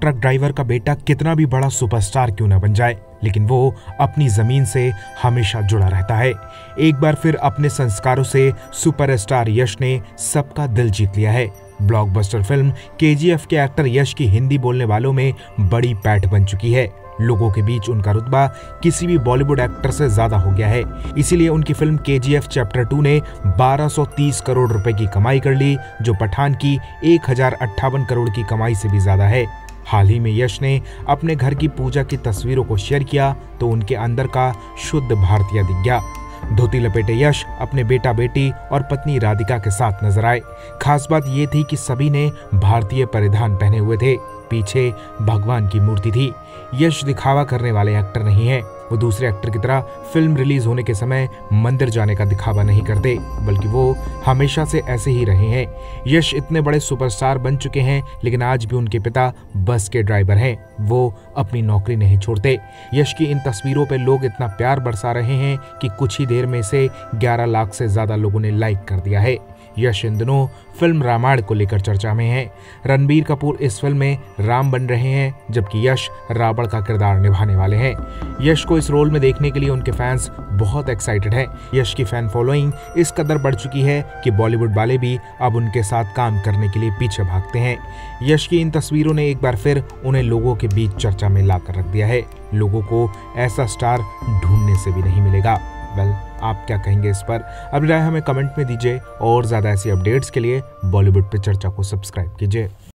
Truck driver का बेटा कितना भी बड़ा सुपरस्टार क्यों ना बन जाए, लेकिन वो अपनी ज़मीन से हमेशा जुड़ा रहता है। एक बार फिर अपने संस्कारों से सुपरस्टार यश ने सबका दिल जीत लिया है। ब्लॉकबस्टर फ़िल्म केजीएफ के एक्टर यश की हिंदी बोलने वालों में बड़ी पैठ बन चुकी है। लोगों के बीच उनका रुतबा किसी भी बॉलीवुड एक्टर से ज़्यादा हो गया है। इसीलिए उनकी फ़िल्म के चैप्टर टू ने 1230 करोड़ रुपए की कमाई कर ली, जो पठान की एक हज़ार अट्ठावन करोड़ की कमाई से भी ज़्यादा है। हाल ही में यश ने अपने घर की पूजा की तस्वीरों को शेयर किया तो उनके अंदर का शुद्ध भारतीय दिख गया धोती लपेटे यश अपने बेटा बेटी और पत्नी राधिका के साथ नज़र आए। खास बात ये थी कि सभी ने भारतीय परिधान पहने हुए थे। पीछे भगवान की मूर्ति थी। यश दिखावा करने वाले एक्टर नहीं है। वो दूसरे एक्टर की तरह फ़िल्म रिलीज़ होने के समय मंदिर जाने का दिखावा नहीं करते, बल्कि वो हमेशा से ऐसे ही रहे हैं। यश इतने बड़े सुपरस्टार बन चुके हैं, लेकिन आज भी उनके पिता बस के ड्राइवर हैं। वो अपनी नौकरी नहीं छोड़ते। यश की इन तस्वीरों पर लोग इतना प्यार बरसा रहे हैं कि कुछ ही देर में से 11 लाख से ज़्यादा लोगों ने लाइक कर दिया है। यश इन दिनों फ़िल्म रामायण को लेकर चर्चा में है। रणबीर कपूर इस फ़िल्म में राम बन रहे हैं, जबकि यश रावण का किरदार निभाने वाले हैं। यश को इस रोल में देखने के लिए उनके फैंस बहुत एक्साइटेड हैं। यश की फ़ैन फॉलोइंग इस कदर बढ़ चुकी है कि बॉलीवुड वाले भी अब उनके साथ काम करने के लिए पीछे भागते हैं। यश की इन तस्वीरों ने एक बार फिर उन्हें लोगों के बीच चर्चा में लाकर रख दिया है। लोगों को ऐसा स्टार ढूँढने से भी नहीं मिलेगा। वेल आप क्या कहेंगे इस पर? अब राय हमें कमेंट में दीजिए और ज़्यादा ऐसी अपडेट्स के लिए बॉलीवुड पे चर्चा को सब्सक्राइब कीजिए।